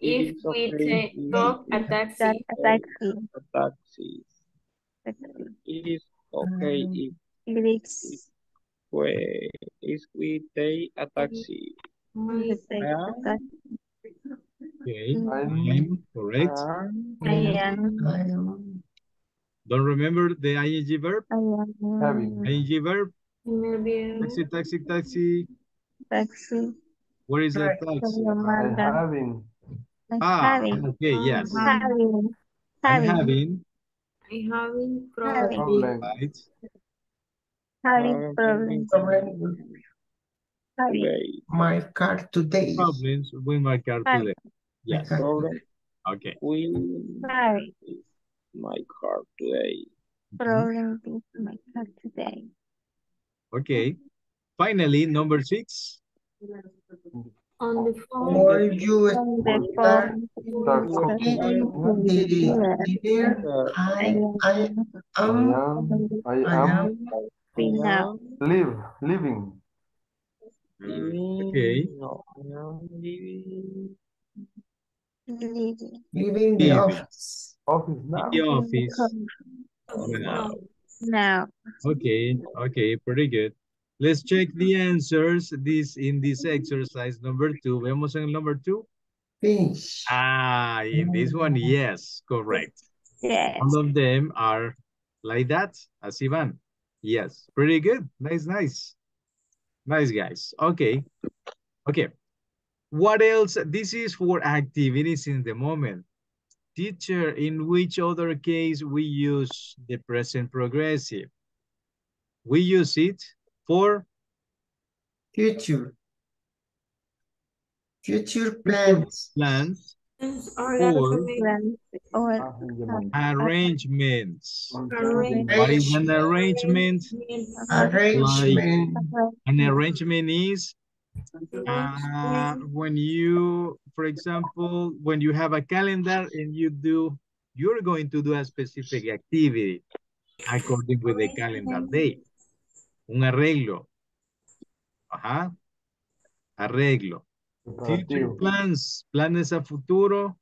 if It's we okay take if talk a taxi? a taxi. a taxi. It is okay Um, if It is. we if we take a taxi. My Yeah. Okay, I'm- I'm correct. Um, I am. I am Don't remember the ing verb? Having. ing verb, taxi, taxi, taxi. Taxi. Where is the taxi? I Amanda. having. Ah, having. okay, yes. Having. I'm Having. having, I having Having. problem. Problem. right? Having problems. Having. my car today. Problems with my car today. Yes, okay. with Having. My car today. Problems with my car today. Okay. Finally, number six. On the phone. Or you On the start phone. Start cooking cooking. dinner. Dinner. I, I I am, am. I I am. am Live. Living. Mm, okay. No, I am living. Leaving. leaving the office. Office now. The office. No. Now. Now. Okay, okay, pretty good. Let's check the answers this in this exercise number two. Vemos en el number two. Fish. Ah, in this one, yes, correct. Yes. All of them are like that, así van. Yes, pretty good. Nice, nice. Nice, guys. Okay. Okay. What else? This is for activities in the moment. Teacher, in which other case we use the present progressive? We use it for Future. Future plans. plans, Or Or- Plans or arrangements. What is an arrangement? Arrangement. An arrangement is uh, when you, for example, when you have a calendar and you do, you're going to do a specific activity according with the calendar date. Un arreglo. Ajá. Arreglo. Future plans, planes a futuro,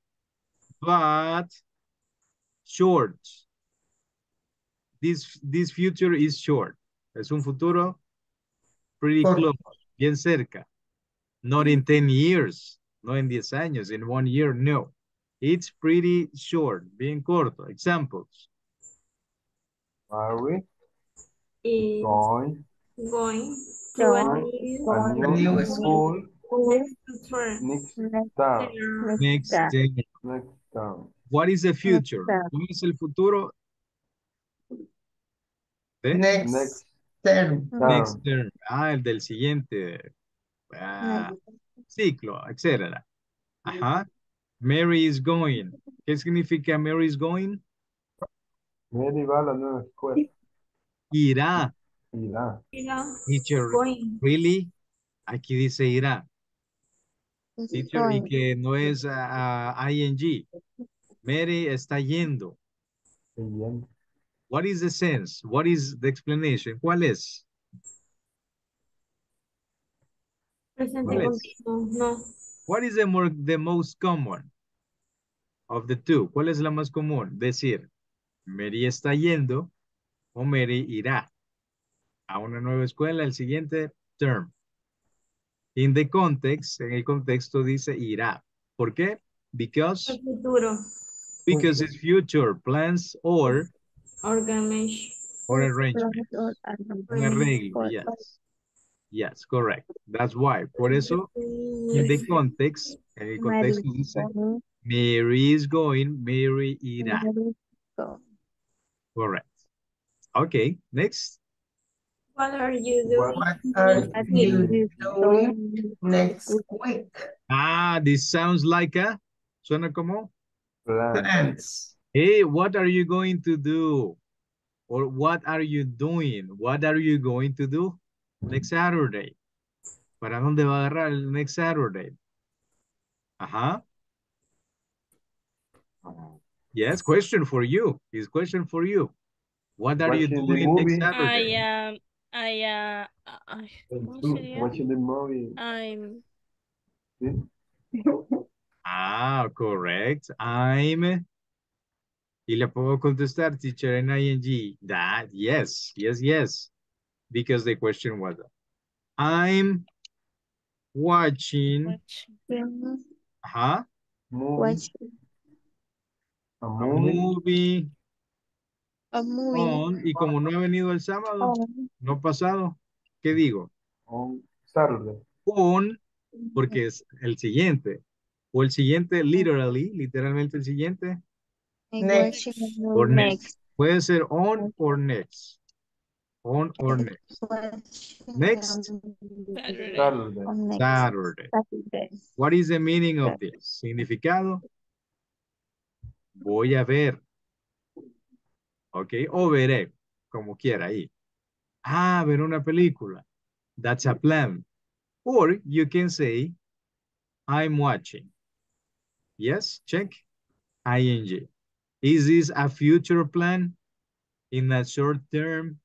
but short. This, this future is short. Es un futuro pretty close, bien cerca. Not in 10 years, no en 10 años, in one year, no. It's pretty short, bien corto. Examples. Are we is going going to a Going. new school next Next term? Next, term. thing. Next term. what is the future? ¿Cuál es el futuro? ¿Eh? Next Next term. Next term. Ah, el del siguiente ah, ciclo, etcétera. Ajá. Mary is going. ¿Qué significa Mary is going? Mary va a la nueva escuela. Irá. Irá. Teacher, going. really? Aquí dice irá. Teacher, y que no es ah, ah, ing. Mary está yendo. Siguiente. What is the sense? What is the explanation? ¿Cuál es? Presente continuo. No. What is the, more, the most common of the two? ¿Cuál es la más común? Decir, Mary está yendo o Mary irá a una nueva escuela el siguiente term. In the context, en el contexto dice irá. ¿Por qué? Because, El futuro. because it's future plans or, Organization. or arrangement. Or Un arreglo, or- yes. Yes, correct. That's why. Por eso, in the context, en el Mary contexto is dice, going. Mary is going, Mary irá. Mary is going. Correct. Okay, next. What are you doing? What are you doing going next week? Ah, this sounds like a, suena como, Plan. Plans. Hey, what are you going to do? Or what are you doing? What are you going to do next Saturday? ¿Para dónde va a agarrar el next Saturday? Ajá. Yes, question for you. Is question for you. What are you Watching the doing next Saturday? I Saturday? am, I uh, uh, uh, am, ay, ¿cómo? Watching the movie. I'm. Ah, correct. I'm Y le puedo contestar, teacher, en ing. That, yes, yes, yes. Because the question was, I'm watching, Watching. ajá, Movie. A a movie. a movie. on, y como no ha venido el sábado, on no pasado, ¿qué digo? On Saturday. On, porque es el siguiente. O el siguiente, literally, literalmente el siguiente, Next. or next. Puede ser on or next. On or next. Watching Next. on- Saturday. Saturday. on next Saturday. Saturday. What is the meaning of this? Significado. Voy a ver. Ok, o veré, como quiera ahí. Ah, ver una película. That's a plan. Or you can say, I'm watching. Yes, check. ing. Is this a future plan? In a short term?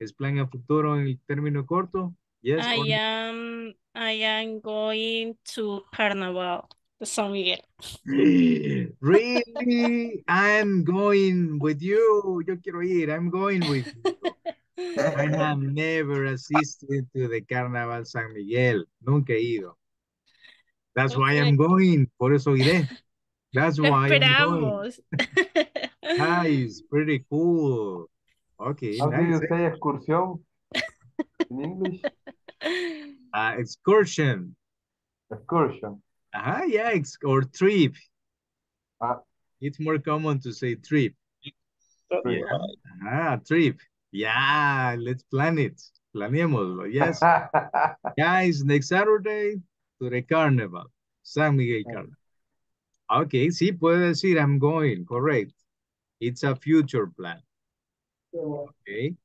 ¿Es plan a futuro en el término corto? Yes I no? am I am going to Carnaval de San Miguel. Really? I'm going with you. Yo quiero ir. I'm going with you. I have never assisted to the Carnaval San Miguel. Nunca he ido. That's why I'm going. Por eso iré. That's Lo why I'm esperamos. Nice. Pretty cool. Okay. How do you nice. say excursión? In English? Uh, excursion. Excursion. Uh-huh, yeah. Ex or trip. Ah. It's more common to say trip. Yeah. Ah, trip. Yeah, let's plan it. Planeémoslo. Yes. Guys, next Saturday to the carnival. San Miguel Carnival. Okay, sí, puede decir I'm going, correct. It's a future plan. Okay.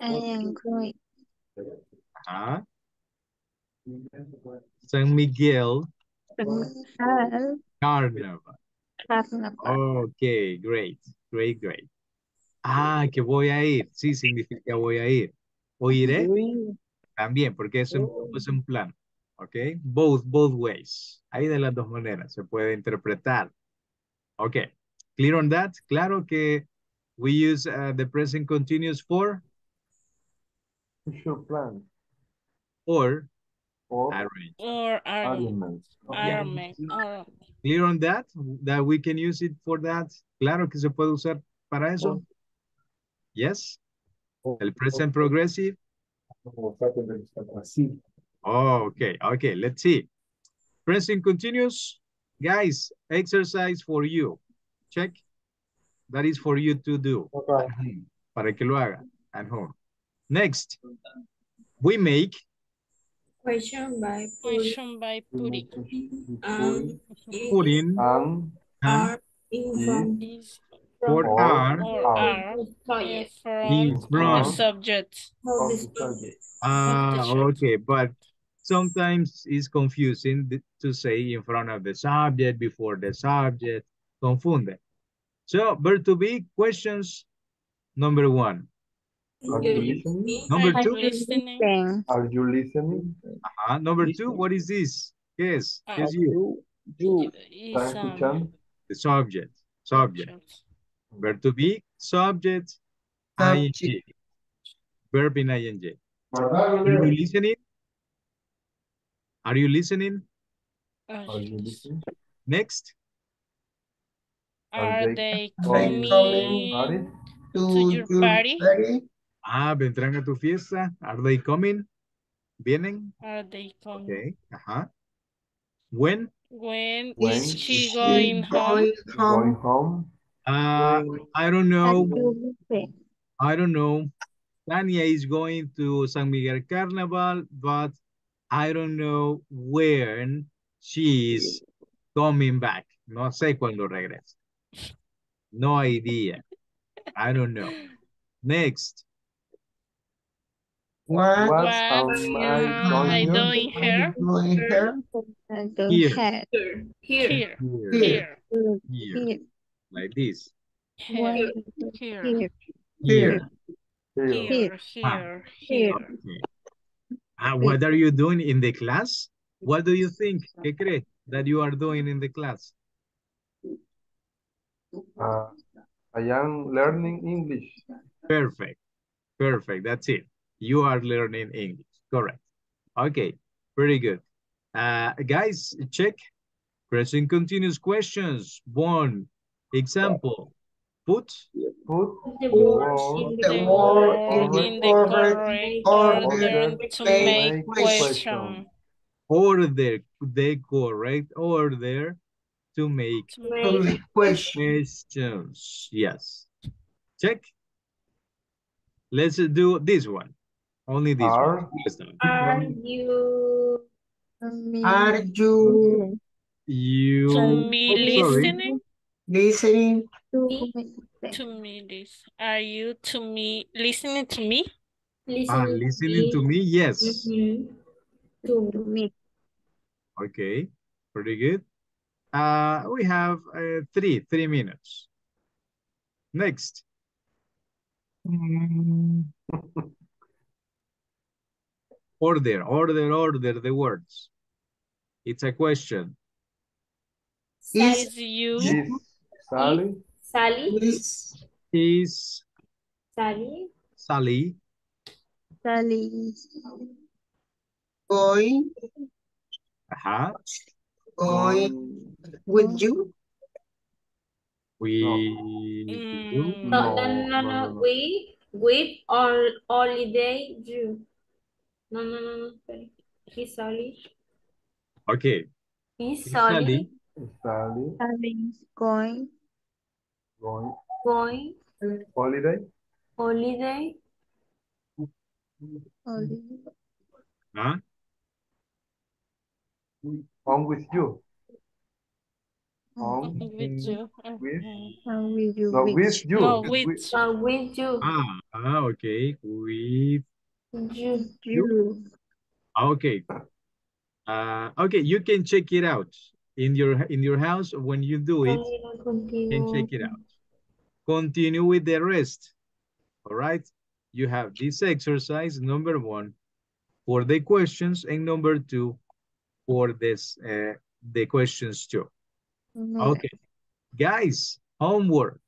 I am going. Ah, San Miguel Carnaval. Carnaval. Okay, great, great, great. Ah, que voy a ir. Sí, significa voy a ir. O iré también, porque es un, es un plan. Okay, both, both ways. Hay de las dos maneras, se puede interpretar. Okay, clear on that? Claro que we use uh, the present continuous for Future plan. or Or arrange. Or arm. Clear on that? That we can use it for that? Claro que se puede usar para eso. Yes? El present progressive? Oh, okay, okay, let's see. Present continuous. Guys, exercise for you. Check. That is for you to do. Okay. Para que lo haga at home. Next, we make Question by putting Question by putting. um, pudding And and are in front Is for Or- are or are. are of subject. in from the front. subject. Of the subject. subject. Ah, shirt. okay, but sometimes it's confusing to say in front of the subject, before the subject, confunde. So, verb to be, questions, number one. Are you listening? Number Are two, you listening? Then Are you listening? ah, number two, what is this? Yes, es? ¿Qué es Ah, you? Is, ¿Están um. The subject, subject. Verb to be, subject, ing. Verb in ing. Are you listening? Are you listening? Are Are you listening? Next. Are they they coming? coming Party? to your party? Ah, vendrán a tu fiesta. Are they coming? ¿Vienen? Are they coming? Okay. Ajá. When? When When is is she she going home? Going home? Uh, I don't know. I don't know. Tania is going to San Miguel Carnival, but I don't know when she is coming back. No sé cuándo regresa. No idea. I don't know. Next. What? What What am I am going I to- doing here? Doing here? I don't Here. have. Here. Here. Here, Here. here, Here. Here. Like this. What here, is here, Here. Here. Here. here, Ah, what are you doing in the class? What do you think? ¿Qué cree that you are doing in the class? Uh, I am learning English. Perfect. Perfect. That's it. You are learning English. Correct. Okay. Very good. Uh, guys, check. Present continuous questions. One example. Put Put The the word word in The the word In the correct correct order order to make make question. question. order the correct order to make To to make make questions. Yes. Check. Let's do this one. Only this Are. one. Are you Are you You. to me listening. listening? To me To me, this. Are you to me listening to me? Listening, listening to me? Yes. Mhm. To me. Okay. Pretty good. Uh, we have uh, three, three minutes. Next. Mm, Order, order, order the words. It's a question. Is Is you Is Sally Sally, is Is Sally, Sally. Going Ajá. going with you? We Mm, no, no, No, no, no, no, no, no. we, with all holiday, you. No, no, no, no, sorry. Is Sally, Okay. is Is Sally. Sally. Sally. Going going going holiday? holiday, Huh? Home with you? Home with you. with Mhm. with you. no with you. No, It's with uh, with you, Ah, ah, okay. With you. you. ah, okay. Uh, okay, you can check it out in your in your house when you do it. You can check it out. Continue with the rest. All right. You have this exercise number one for the questions and number two for this uh, the questions too. Okay, guys, homework.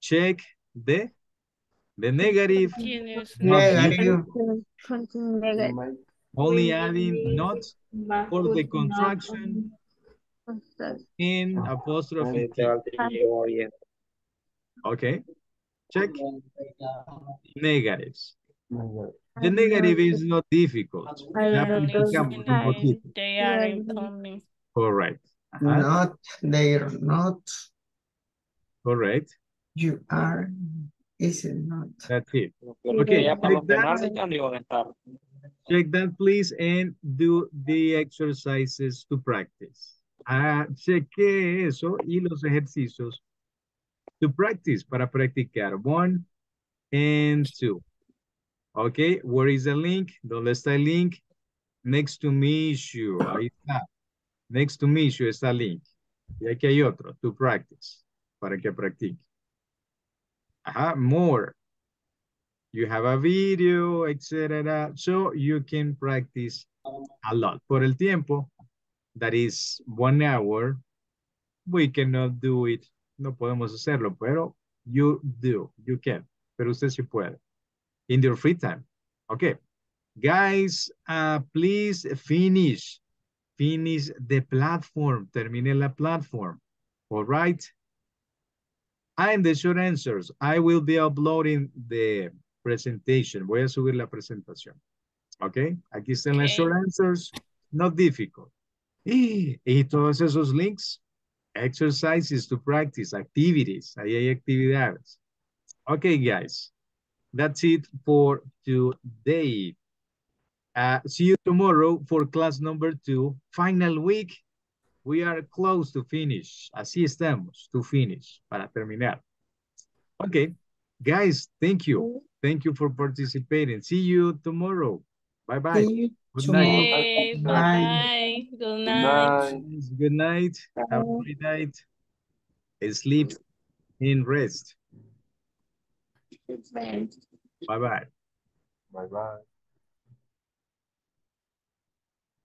Check the the negative, Continuous not Negative. using, Make only adding not for the foot, contraction in apostrophe T. Okay, check negatives. negative. The negative is not difficult. They Ya are practicamos un listening. poquito. They are incoming. Correct. Ajá, Not, they're not. Correct. You are, is it not? That's it. Okay, ya para los check that. penales ya no iban a estar. Check that, please, and do the exercises to practice. Ah, cheque eso y los ejercicios to practice, para practicar. One and two. Okay, where is the link? ¿Dónde está el link? Next to me issue. Ahí está. Next to me issue está el link. Y aquí hay otro, to practice, para que practique. Ajá, more. You have a video, etc. So you can practice a lot. Por el tiempo, that is one hour, we cannot do it. No podemos hacerlo, pero you do, you can. Pero usted sí puede. In your free time. Okay. Guys, uh, please finish. Finish the platform. Termine la platform. All right. And the short answers. I will be uploading the presentation. Voy a subir la presentación. Okay. Aquí están las short answers. Not difficult. Y, y todos esos links. Exercises to practice. Activities. Ahí hay actividades. Okay, guys. That's it for today. Uh, see you tomorrow for class number two. Final week. We are close to finish. Así estamos, to finish, para terminar. Okay, guys, thank you. Thank you for participating. See you tomorrow. Bye-bye. See you Good night. tomorrow. Okay, Bye. bye-bye. Good Good night. night. Good night. Have a good night. Sleep and rest. Bye-bye. Bye bye.